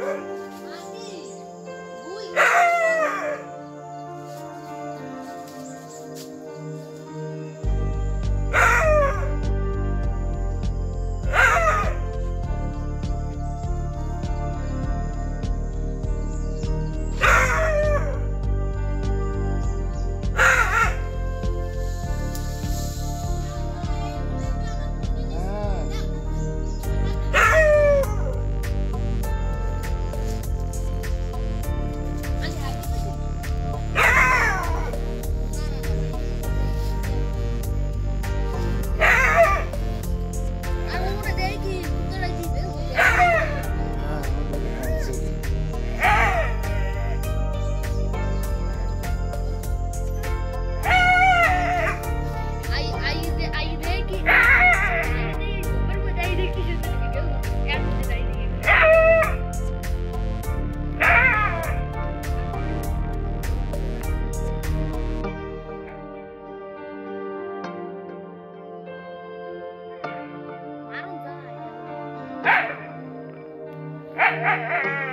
Thank you. Hey, hey, hey!